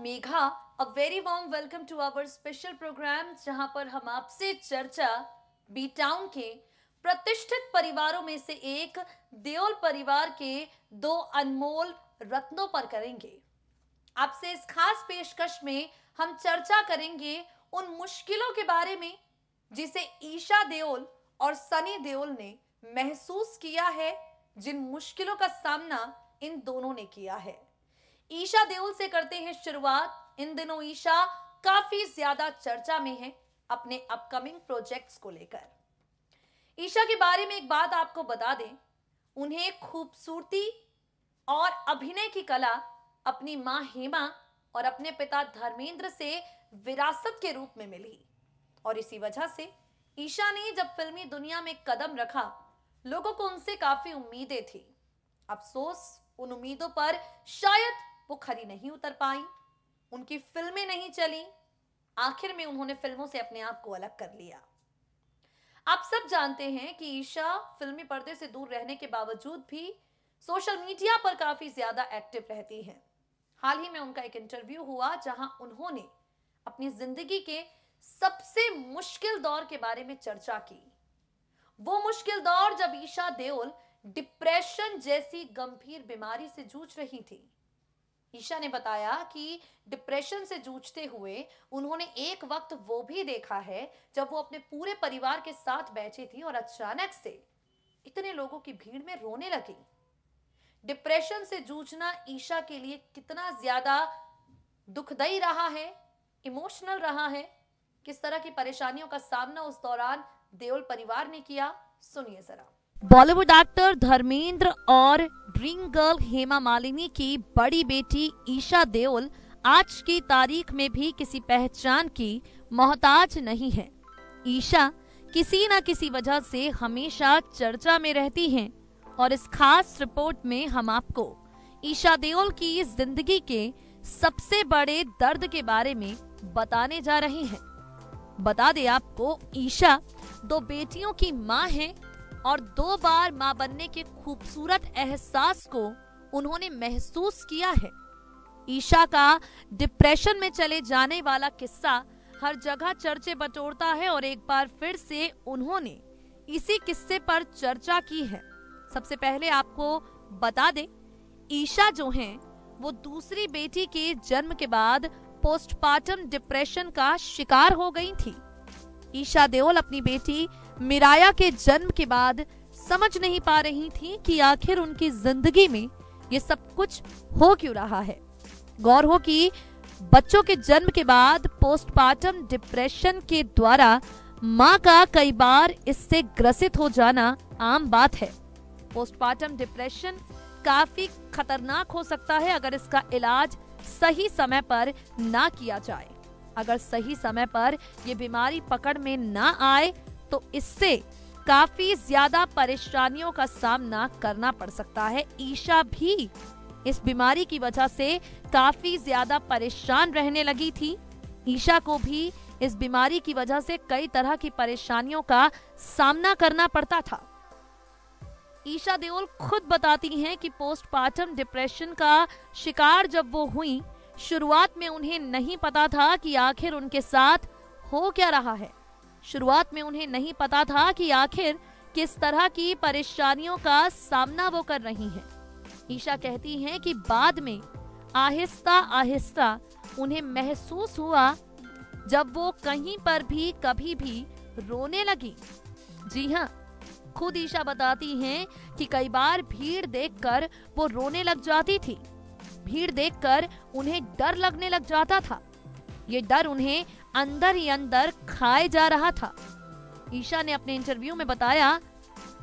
Megha a very warm welcome to our special program जहाँ पर हम आपसे चर्चा बी टाउन के प्रतिष्ठित परिवारों में से एक देओल परिवार के दो अनमोल रत्नों पर करेंगे। आपसे इस खास पेशकश में हम चर्चा करेंगे उन मुश्किलों के बारे में, जिसे ईशा देओल और सनी देओल ने महसूस किया है, जिन मुश्किलों का सामना इन दोनों ने किया है। ईशा देओल से करते हैं शुरुआत। इन दिनों ईशा काफ़ी ज़्यादा चर्चा में है अपने अपकमिंग प्रोजेक्ट्स को लेकर। ईशा के बारे में एक बात आपको बता दें, उन्हें खूबसूरती और अभिनय की कला अपनी माँ हेमा और अपने पिता धर्मेंद्र से विरासत के रूप में मिली। और इसी वजह से ईशा ने जब फिल्मी दुनिया में कदम रखा, लोगों को उनसे काफ़ी उम्मीदें थी। अफसोस, उन उम्मीदों पर शायद वो खरी नहीं उतर पाई, उनकी फ़िल्में नहीं चली, आखिर में उन्होंने फ़िल्मों से अपने आप को अलग कर लिया। आप सब जानते हैं कि ईशा फिल्मी पर्दे से दूर रहने के बावजूद भी सोशल मीडिया पर काफ़ी ज़्यादा एक्टिव रहती हैं। हाल ही में उनका एक इंटरव्यू हुआ जहाँ उन्होंने अपनी ज़िंदगी के सबसे मुश्किल दौर के बारे में चर्चा की। वो मुश्किल दौर जब ईशा देओल डिप्रेशन जैसी गंभीर बीमारी से जूझ रही थी। ईशा ने बताया कि डिप्रेशन से जूझते हुए उन्होंने एक वक्त वो भी देखा है जब वो अपने पूरे परिवार के साथ बैठी थी और अचानक से इतने लोगों की भीड़ में रोने लगी। डिप्रेशन से जूझना ईशा के लिए कितना ज़्यादा दुखदाई रहा है इमोशनल रहा है। किस तरह की परेशानियों का सामना उस दौरान देओल परिवार ने किया, सुनिए जरा। बॉलीवुड एक्टर धर्मेंद्र और ड्रीम गर्ल हेमा मालिनी की बड़ी बेटी ईशा देओल आज की तारीख में भी किसी पहचान की मोहताज नहीं है। ईशा किसी न किसी वजह से हमेशा चर्चा में रहती हैं और इस खास रिपोर्ट में हम आपको ईशा देओल की ज़िंदगी के सबसे बड़े दर्द के बारे में बताने जा रहे हैं। बता दे आपको, ईशा दो बेटियों की माँ है और दो बार माँ बनने के खूबसूरत एहसास को उन्होंने महसूस किया है। ईशा का डिप्रेशन में चले जाने वाला किस्सा हर जगह चर्चे बटोरता है और एक बार फिर से उन्होंने इसी किस्से पर चर्चा की है। सबसे पहले आपको बता दें, ईशा जो हैं, वो दूसरी बेटी के जन्म के बाद पोस्टमार्टम डिप्रेशन का शिकार हो गई थी। ईशा देओल अपनी बेटी मिराया के जन्म के बाद समझ नहीं पा रही थी कि आखिर उनकी ज़िंदगी में ये सब कुछ हो क्यों रहा है। गौर हो कि बच्चों के जन्म के बाद पोस्टमार्टम डिप्रेशन के द्वारा माँ का कई बार इससे ग्रसित हो जाना आम बात है। पोस्टमार्टम डिप्रेशन काफ़ी खतरनाक हो सकता है अगर इसका इलाज सही समय पर ना किया जाए। अगर सही समय पर ये बीमारी पकड़ में ना आए तो इससे काफ़ी ज़्यादा परेशानियों का सामना करना पड़ सकता है। ईशा भी इस बीमारी की वजह से काफ़ी ज़्यादा परेशान रहने लगी थी। ईशा को भी इस बीमारी की वजह से कई तरह की परेशानियों का सामना करना पड़ता था। ईशा देओल खुद बताती हैं कि पोस्टमार्टम डिप्रेशन का शिकार जब वो हुई, शुरुआत में उन्हें नहीं पता था कि आखिर उनके साथ हो क्या रहा है। शुरुआत में उन्हें नहीं पता था कि आखिर किस तरह की परेशानियों का सामना वो कर रही हैं। ईशा कहती हैं कि बाद में आहिस्ता आहिस्ता उन्हें महसूस हुआ जब वो कहीं पर भी कभी भी रोने लगी। जी हाँ खुद ईशा बताती हैं कि कई बार भीड़ देखकर वो रोने लग जाती थी। भीड़ देखकर उन्हें डर लगने लग जाता था। ये डर उन्हें अंदर ही अंदर खाए जा रहा था। ईशा ने अपने इंटरव्यू में बताया,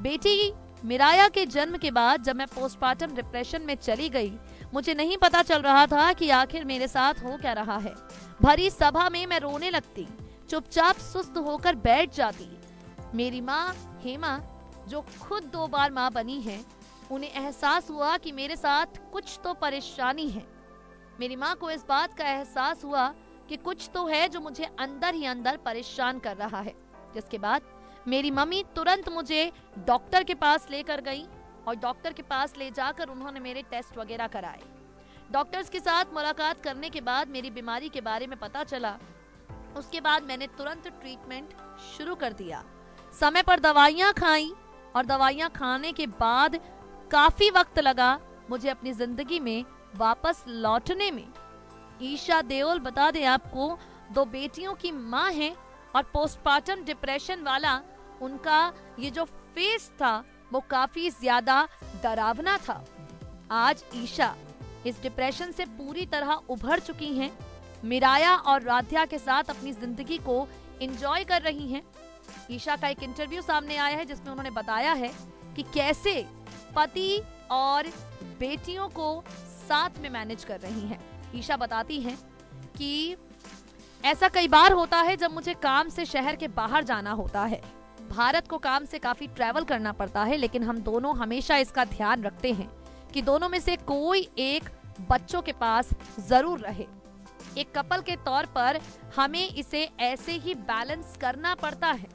बेटी, मिराया के जन्म के बाद जब मैं पोस्टमार्टम डिप्रेशन में चली गई, मुझे नहीं पता चल रहा था कि आखिर मेरे साथ हो क्या रहा है। भरी सभा में मैं रोने लगती, चुपचाप सुस्त होकर बैठ जाती। मेरी माँ, हेमा, जो खुद दो बार माँ बनी है, उन्हें एहसास हुआ कि मेरे साथ कुछ तो परेशानी है। मेरी माँ को इस बात का एहसास हुआ कि कुछ तो है जो मुझे अंदर ही अंदर परेशान कर रहा है। जिसके बाद मेरी मम्मी तुरंत मुझे डॉक्टर के पास लेकर गई और डॉक्टर के पास ले जाकर उन्होंने मेरे टेस्ट वगैरह कराए। डॉक्टर्स के साथ मुलाकात करने के बाद मेरी बीमारी के बारे में पता चला। उसके बाद मैंने तुरंत ट्रीटमेंट शुरू कर दिया। समय पर दवाइयाँ खाई और दवाइयाँ खाने के बाद काफ़ी वक्त लगा मुझे अपनी ज़िंदगी में वापस लौटने में। ईशा देओल बता दें आपको, दो बेटियों की माँ है और पोस्टमार्टम डिप्रेशन वाला, उनका ये जो फेस था, वो काफ़ी ज़्यादा डरावना था। आज ईशा इस डिप्रेशन से पूरी तरह उभर चुकी हैं। मिराया और राध्या के साथ अपनी ज़िंदगी को एंजॉय कर रही हैं। ईशा का एक इंटरव्यू सामने आया है, जिसमें उन्होंने बताया है कि कैसे पति और बेटियों को साथ में मैनेज कर रही हैं। ईशा बताती हैं कि ऐसा कई बार होता है जब मुझे काम से शहर के बाहर जाना होता है। भारत को काम से काफ़ी ट्रैवल करना पड़ता है, लेकिन हम दोनों हमेशा इसका ध्यान रखते हैं कि दोनों में से कोई एक बच्चों के पास ज़रूर रहे। एक कपल के तौर पर हमें इसे ऐसे ही बैलेंस करना पड़ता है।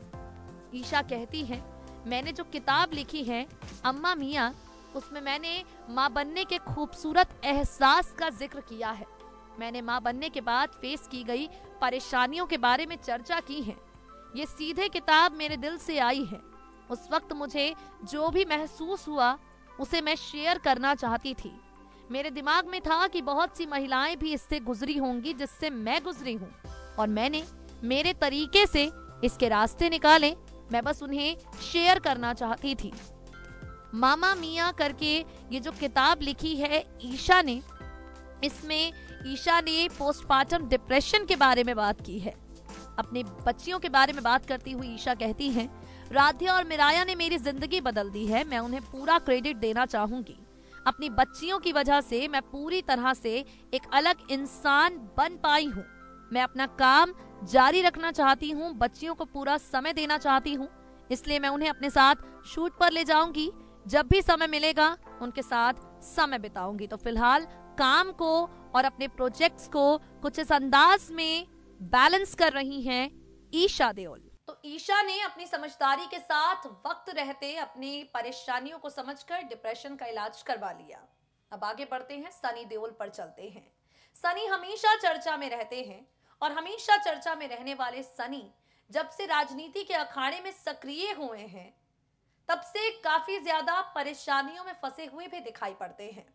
ईशा कहती है, मैंने जो किताब लिखी है, अम्मा मिया उसमें मैंने माँ बनने के खूबसूरत एहसास का ज़िक्र किया है। मैंने माँ बनने के बाद फेस की गई परेशानियों के बारे में चर्चा की है। ये सीधे किताब मेरे दिल से आई है। उस वक्त मुझे जो भी महसूस हुआ, उसे मैं शेयर करना चाहती थी। मेरे दिमाग में था कि बहुत सी महिलाएँ भी इससे गुजरी होंगी जिससे मैं गुजरी हूँ। और मैंने मेरे तरीके से इसके रास्ते निकाले। मैं बस उन्हें शेयर करना चाहती थी। मामा मिया करके ये जो किताब लिखी है ईशा ने, इसमें ईशा ने पोस्टमार्टम डिप्रेशन के बारे में बात की है। अपने बच्चियों के बारे में बात करती हुई ईशा कहती हैं, राध्या और मिराया ने मेरी ज़िंदगी बदल दी है, मैं उन्हें पूरा क्रेडिट देना चाहूँगी। अपनी बच्चियों की वजह से मैं पूरी तरह से एक अलग इंसान बन पाई हूँ। मैं अपना काम जारी रखना चाहती हूँ, बच्चियों को पूरा समय देना चाहती हूँ, इसलिए मैं उन्हें अपने साथ शूट पर ले जाऊँगी। जब भी समय मिलेगा, उनके साथ समय बिताऊँगी। तो फ़िलहाल काम को और अपने प्रोजेक्ट्स को कुछ इस अंदाज में बैलेंस कर रही हैं ईशा देओल। तो ईशा ने अपनी समझदारी के साथ वक्त रहते अपनी परेशानियों को समझकर डिप्रेशन का इलाज करवा लिया। अब आगे बढ़ते हैं, सनी देओल पर चलते हैं। सनी हमेशा चर्चा में रहते हैं और हमेशा चर्चा में रहने वाले सनी जब से राजनीति के अखाड़े में सक्रिय हुए हैं तब से काफ़ी ज़्यादा परेशानियों में फंसे हुए भी दिखाई पड़ते हैं।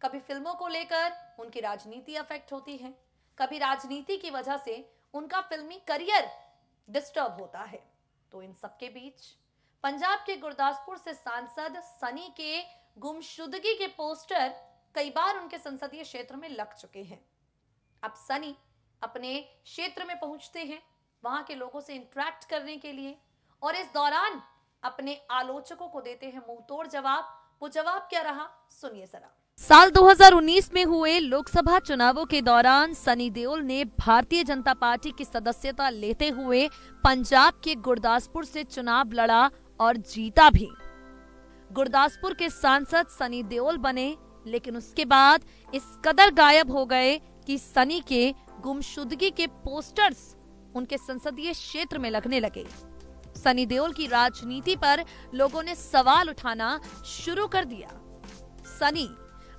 कभी फ़िल्मों को लेकर उनकी राजनीति अफेक्ट होती है, कभी राजनीति की वजह से उनका फिल्मी करियर डिस्टर्ब होता है। तो इन सबके बीच पंजाब के गुरदासपुर से सांसद सनी के गुमशुदगी के पोस्टर कई बार उनके संसदीय क्षेत्र में लग चुके हैं। अब सनी अपने क्षेत्र में पहुँचते हैं, वहाँ के लोगों से इंटरेक्ट करने के लिए और इस दौरान अपने आलोचकों को देते हैं मुँह तोड़ जवाब। वो जवाब क्या रहा? सुनिए जरा। साल 2019 में हुए लोकसभा चुनावों के दौरान सनी देओल ने भारतीय जनता पार्टी की सदस्यता लेते हुए पंजाब के गुरदासपुर से चुनाव लड़ा और जीता भी। गुरदासपुर के सांसद सनी देओल बने, लेकिन उसके बाद इस कदर गायब हो गए कि सनी के गुमशुदगी के पोस्टर्स उनके संसदीय क्षेत्र में लगने लगे। सनी देओल की राजनीति पर लोगों ने सवाल उठाना शुरू कर दिया। सनी,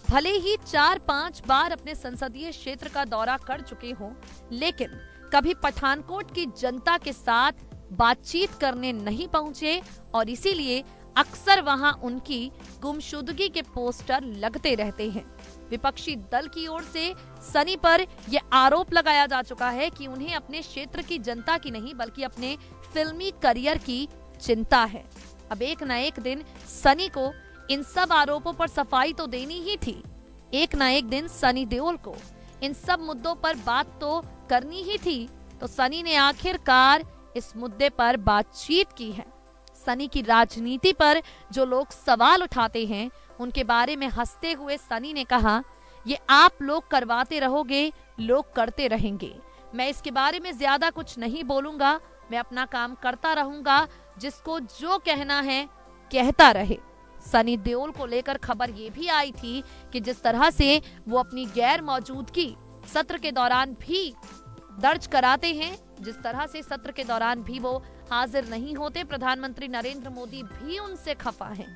भले ही चार पाँच बार अपने संसदीय क्षेत्र का दौरा कर चुके हों, लेकिन कभी पठानकोट की जनता के साथ बातचीत करने नहीं पहुँचे और इसीलिए अक्सर वहाँ उनकी गुमशुदगी के पोस्टर लगते रहते हैं। विपक्षी दल की ओर से सनी पर यह आरोप लगाया जा चुका है कि उन्हें अपने क्षेत्र की जनता की नहीं, बल्कि अपने फिल्मी करियर की चिंता है। अब एक न एक दिन सनी को इन सब आरोपों पर सफ़ाई तो देनी ही थी। एक न एक दिन सनी देओल को इन सब मुद्दों पर बात तो करनी ही थी। तो सनी ने आखिरकार इस मुद्दे पर बातचीत की है। सनी की राजनीति पर जो लोग सवाल उठाते हैं, उनके बारे में हँसते हुए सनी ने कहा, ये आप लोग करवाते रहोगे, लोग करते रहेंगे। मैं इसके बारे में ज़्यादा कुछ नहीं बोलूँगा। मैं अपना काम करता रहूँगा, जिसको जो कहना है, कहता रहे। सनी देओल को लेकर खबर ये भी आई थी कि जिस तरह से वो अपनी गैर मौजूदगी सत्र के दौरान भी दर्ज कराते हैं, जिस तरह से सत्र के दौरान भी वो हाजिर नहीं होते, प्रधानमंत्री नरेंद्र मोदी भी उनसे खफा हैं।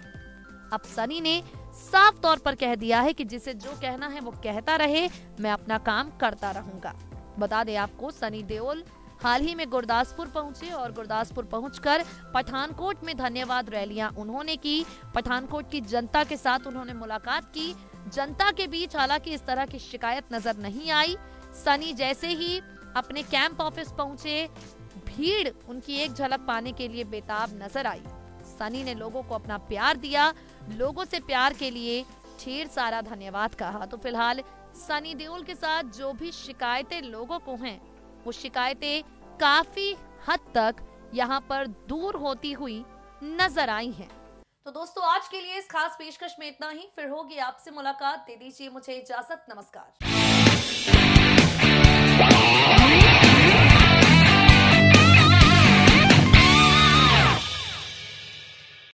अब सनी ने साफ़ तौर पर कह दिया है कि जिसे जो कहना है वो कहता रहे, मैं अपना काम करता रहूँगा। बता दें आपको, सनी देओल हाल ही में गुरदासपुर पहुँचे और गुरदासपुर पहुंचकर पठानकोट में धन्यवाद रैलियाँ उन्होंने की। पठानकोट की जनता के साथ उन्होंने मुलाकात की। जनता के बीच हालाँकि इस तरह की शिकायत नज़र नहीं आई। सनी जैसे ही अपने कैंप ऑफ़िस पहुँचे, भीड़ उनकी एक झलक पाने के लिए बेताब नज़र आई। सनी ने लोगों को अपना प्यार दिया। लोगों से प्यार के लिए ढेर सारा धन्यवाद कहा। तो फ़िलहाल सनी देओल के साथ जो भी शिकायतें लोगों को हैं वो शिकायतें काफ़ी हद तक यहाँ पर दूर होती हुई नज़र आई हैं। तो दोस्तों, आज के लिए इस खास पेशकश में इतना ही। फिर होगी आपसे मुलाकात। दे दीजिए मुझे इजाज़त। नमस्कार।